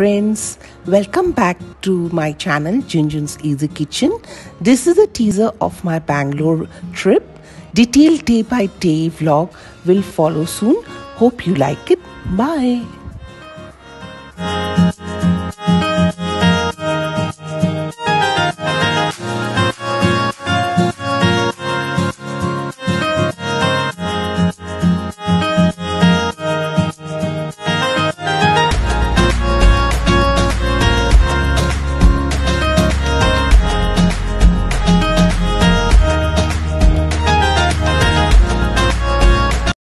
friends, welcome back to my channel Junjun's Easy Kitchen. This is a teaser of my Bangalore trip. Detailed day by day vlog will follow soon. Hope you like it. Bye.